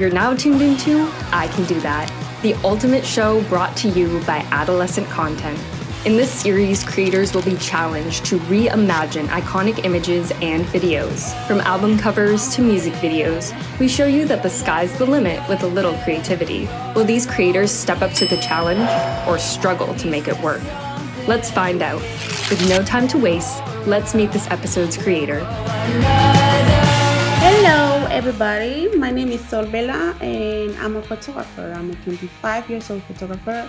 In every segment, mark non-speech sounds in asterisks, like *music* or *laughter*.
You're now tuned into I Can Do That, the ultimate show brought to you by Adolescent Content. In this series, creators will be challenged to reimagine iconic images and videos. From album covers to music videos, we show you that the sky's the limit with a little creativity. Will these creators step up to the challenge or struggle to make it work? Let's find out. With no time to waste, let's meet this episode's creator. Hello, everybody. My name is Sol Bela, and I'm a photographer. I'm a 25 years old photographer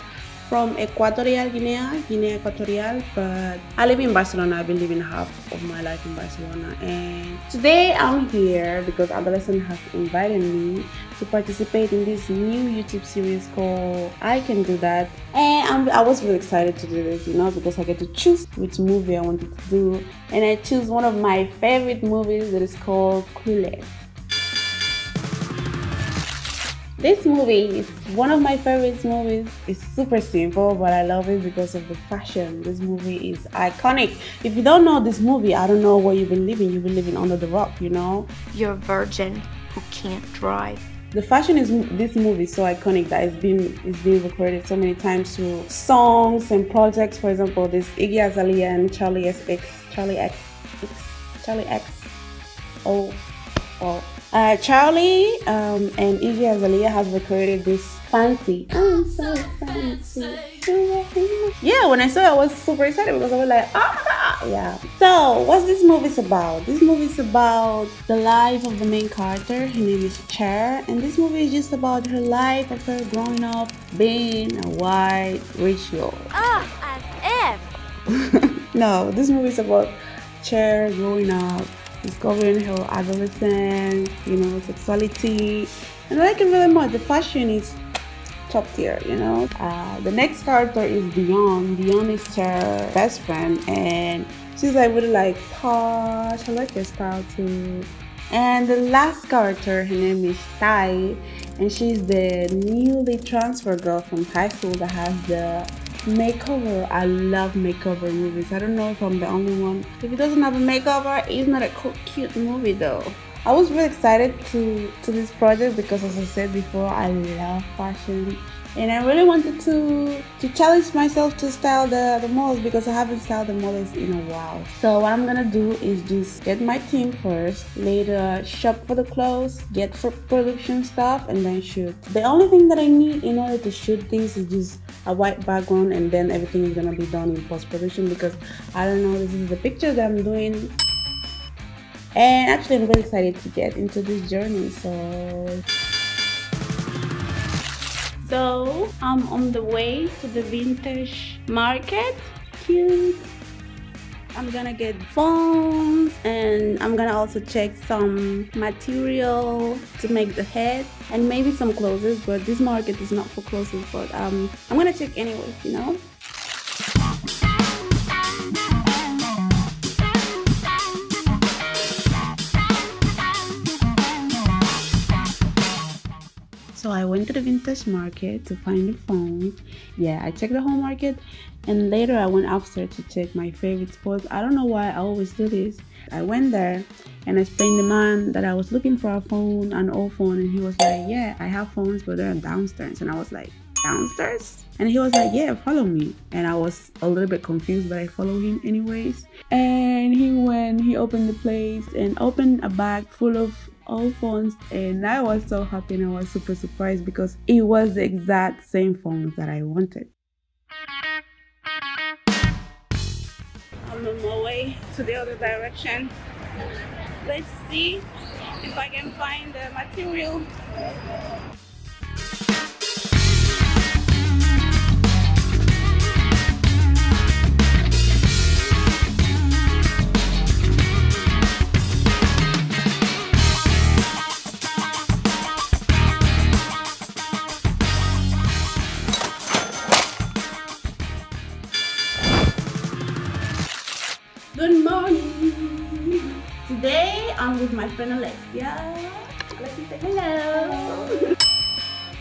from Equatorial Guinea, Guinea Equatorial, but I live in Barcelona. I've been living half of my life in Barcelona. And today I'm here because Adolescent has invited me to participate in this new YouTube series called I Can Do That. And I'm, i was really excited to do this, you know, because I get to choose which movie I wanted to do. And I choose one of my favorite movies that is called Clueless. This movie is one of my favorite movies. It's super simple, but I love it because of the fashion. This movie is iconic. If you don't know this movie, I don't know where you've been living. You've been living under the rock, you know? You're a virgin who can't drive. The fashion is this movie is so iconic that it's been it's been recorded so many times through songs and projects. For example, this Iggy Azalea and Charli X Charli X, X Charli X, oh, oh uh, Charli um, and Iggy Azalea have recorded this fancy. I'm so fancy. Yeah, when I saw it, I was super excited because I was like, oh god, yeah. So, what's this movie about? This movie is about the life of the main character. Her name is Cher, and this movie is just about her life of her growing up being a white rich girl. Ah, as if. *laughs* no, this movie is about Cher growing up discovering her adolescence, you know, sexuality. And I like it really much. The fashion is top tier, you know. Uh, the next character is Dion. Dion is her best friend, and she's like really like posh. I like her style too. And the last character, her name is Tai, and she's the newly transferred girl from high school that has the makeover? I love makeover movies. I don't know if i'm the only one. If it doesn't have a makeover it's not a cute movie though. I was really excited to to this project because as i said before i love fashion and I really wanted to to challenge myself to style the, the models because I haven't styled the models in a while. So what I'm gonna do is just get my team first, later shop for the clothes, get for production stuff, and then shoot. The only thing that I need in order to shoot this is just a white background and then everything is gonna be done in post-production because I don't know, this is the picture that I'm doing. And actually I'm very excited to get into this journey, so so I'm on the way to the vintage market. Cute. I'm gonna get phones and I'm gonna also check some material to make the head and maybe some clothes but this market is not for clothes but um I'm gonna check anyways you know I went to the vintage market to find the phone. Yeah, I checked the whole market and later I went upstairs to check my favorite spots. I don't know why I always do this. I went there and I explained the man that I was looking for a phone, an old phone, and he was like, Yeah, I have phones, but they're downstairs. And I was like, Downstairs? And he was like, Yeah, follow me. And I was a little bit confused, but I followed him anyways. And he went, he opened the place and opened a bag full of all phones and I was so happy and I was super surprised because it was the exact same phones that I wanted. I'm on my way to the other direction. Let's see if I can find the material. Friend Alexia. Alexia, say hello.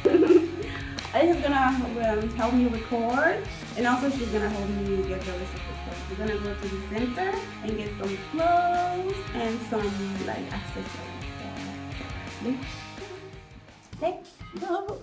*laughs* Alexia's gonna um, help me record, and also she's gonna help me get the rest of the stuff. We're gonna go to the center and get some clothes and some like accessories. So, Let's go.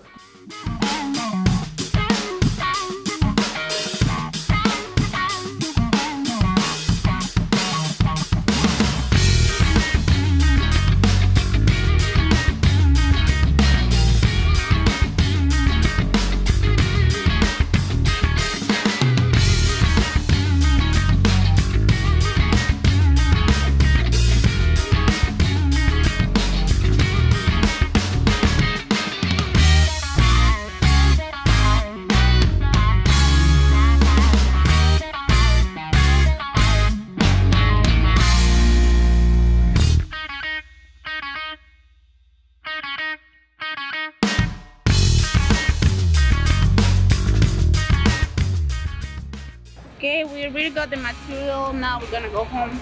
We really got the material. Now we're gonna go home.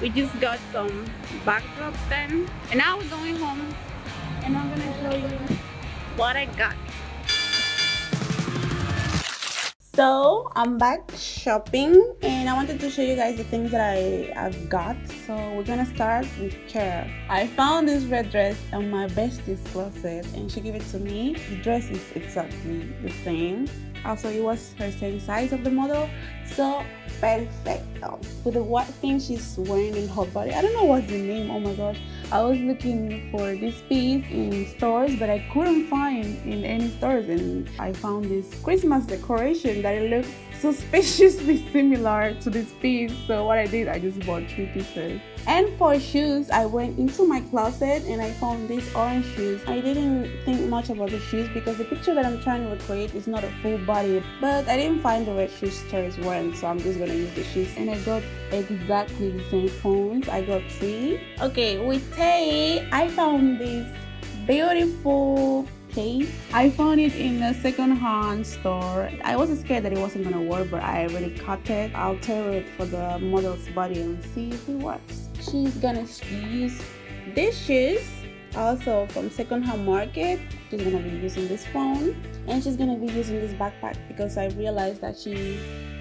We just got some backdrops then. And now we're going home. And I'm gonna show you what I got. So I'm back shopping and I wanted to show you guys the things that I have got. So we're gonna start with Cher. I found this red dress on my bestie's closet and she gave it to me. The dress is exactly the same. Also, it was her same size of the model, so perfect with the white thing she's wearing in her body. I don't know what's the name. Oh my gosh, I was looking for this piece in stores, but I couldn't find in any stores, and I found this Christmas decoration that it looks *laughs* suspiciously similar to this piece. So what I did, I just bought three pieces. And for shoes, I went into my closet and I found these orange shoes. I didn't think much about the shoes because the picture that I'm trying to recreate is not a full body. But I didn't find the red shoes is wearing, so I'm just gonna use the shoes. And I got exactly the same phones. I got three. Okay, with Tai, I found this beautiful case. I found it in a second-hand store. I was scared that it wasn't gonna work, but I already cut it. I'll tear it for the model's body and see if it works she's gonna use dishes also from second-hand market. She's gonna be using this phone and she's gonna be using this backpack because i realized that she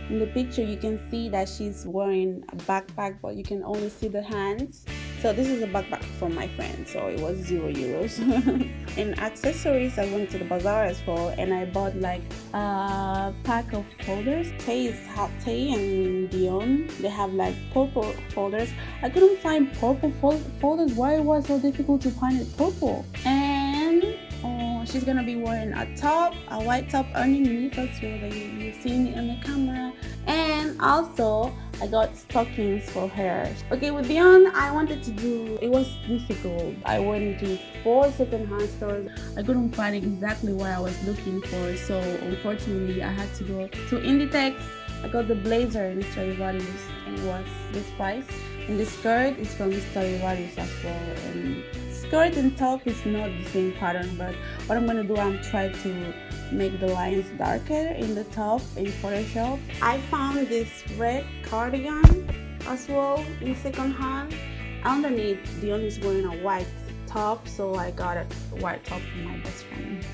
in the picture you can see that she's wearing a backpack but you can only see the hands so this is a backpack from my friend so it was zero euros. *laughs* And accessories i went to the bazaar as well and i bought like a pack of folders. Tai is hot Tai and dion they have like purple folders. I couldn't find purple folders. Why it was so difficult to find it purple? And oh, she's gonna be wearing a top a white top underneath. As that you, you're seeing it on the camera. And also I got stockings for her. Okay, with Dion, I wanted to do, it was difficult. I went to four second-hand stores. I couldn't find exactly what I was looking for, so unfortunately, I had to go to Inditex. I got the blazer in Stradivarius and it was this price. And the skirt is from Stradivarius as well. And skirt and top is not the same pattern, but what I'm gonna do, I'm try to make the lines darker in the top in Photoshop. I found this red cardigan as well in second hand. Underneath, Dion is wearing a white top, so I got a white top from my best friend.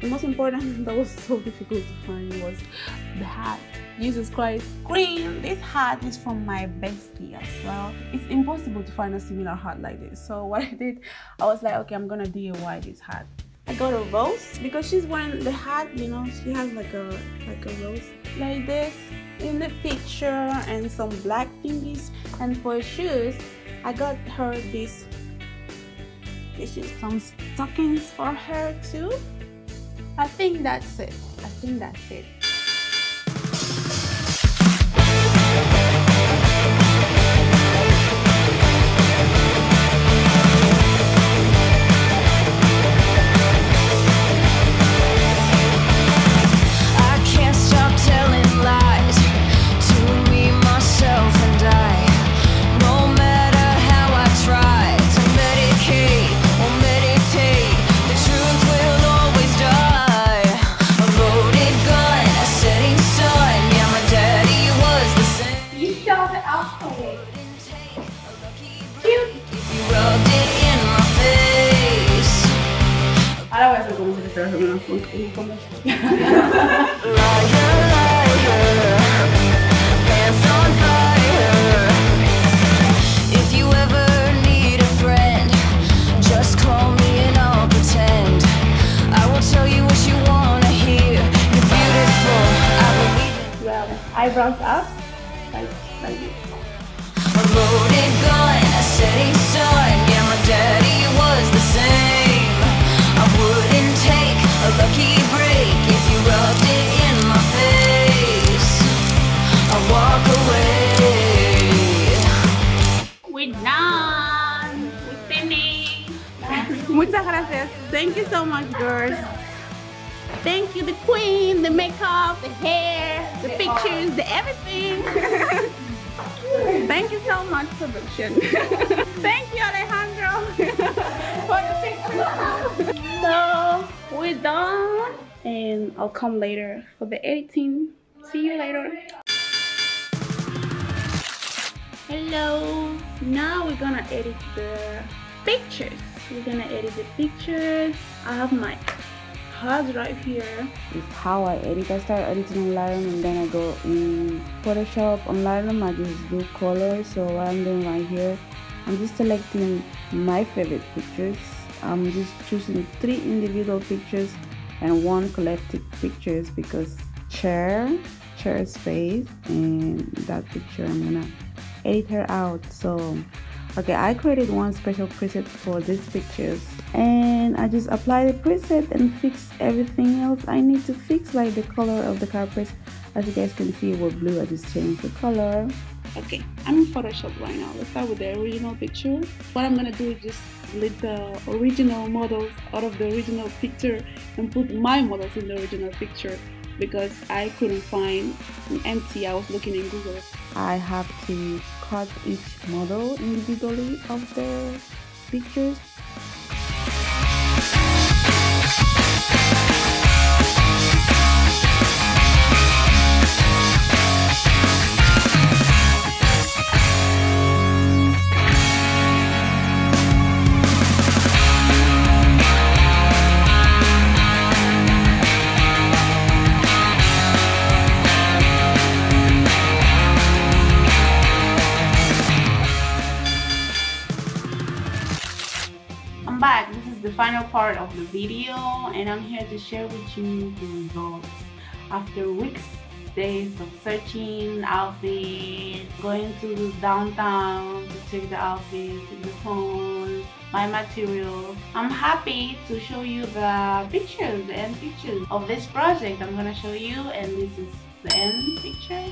The most important *laughs* that was so difficult to find was the hat. Jesus Christ, green! This hat is from my bestie as well. It's impossible to find a similar hat like this. So *laughs* what I did, I was like, okay, I'm gonna DIY this hat. I got a rose because she's wearing the hat, you know, she has like a like a rose like this in the picture and some black thingies. And for shoes, I got her this this is some stockings for her too. I think that's it. I think that's it. If *laughs* Muchas gracias. Thank you so much, girls. Thank you, the queen, the makeup, the hair, the pictures, the everything. *laughs* Thank you so much, production. *laughs* Thank you, Alejandro, *laughs* for the pictures. So we're done, and I'll come later for the editing. See you later. Hello. Now we're gonna edit the pictures. We're gonna edit the pictures. I have my hard drive here. is how I edit. I start editing on Lightroom and then I go in Photoshop. On Lightroom, I just do color. So what I'm doing right here, I'm just selecting my favorite pictures. I'm just choosing three individual pictures and one collective pictures because Cher, Cher's face, and that picture I'm gonna edit her out. So okay i created one special preset for these pictures and i just apply the preset and fix everything else i need to fix like the color of the carpet as you guys can see we're blue i just changed the color Okay, I'm in Photoshop right now. Let's start with the original picture. What I'm gonna do is just delete the original models out of the original picture and put my models in the original picture because I couldn't find an empty. I was looking in Google. i have to cut each model individually of the pictures the final part of the video and I'm here to share with you the results. After weeks, days of searching outfits, going to downtown to check the outfits, the phones, my materials. I'm happy to show you the pictures, and pictures of this project I'm gonna show you and this is the end picture.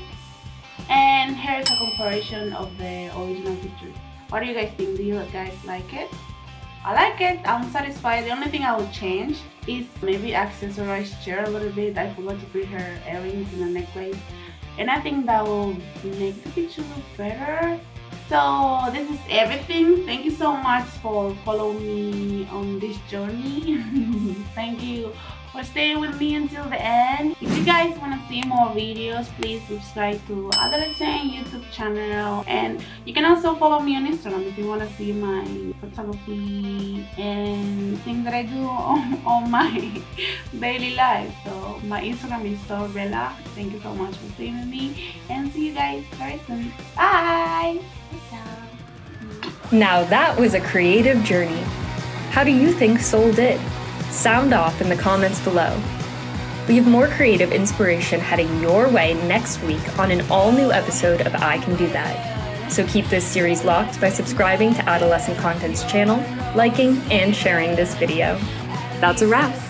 And here's a comparison of the original picture. What do you guys think? Do you guys like it? I like it. I'm satisfied. The only thing I would change is maybe accessorize Cher a little bit. I forgot to put her earrings and a necklace. And I think that will make the picture look better. So this is everything. Thank you so much for following me on this journey. *laughs* Thank you for staying with me until the end. If you guys want to see more videos, please subscribe to Adolescent YouTube channel. And you can also follow me on Instagram if you want to see my photography and things that I do on, on my *laughs* daily life. So my Instagram is Solbela. Thank you so much for staying with me and see you guys very soon. Bye! Now that was a creative journey. How do you think Sol did? Sound off in the comments below. We have more creative inspiration heading your way next week on an all new episode of I Can Do That. So keep this series locked by subscribing to Adolescent Content's channel, liking, and sharing this video. That's a wrap.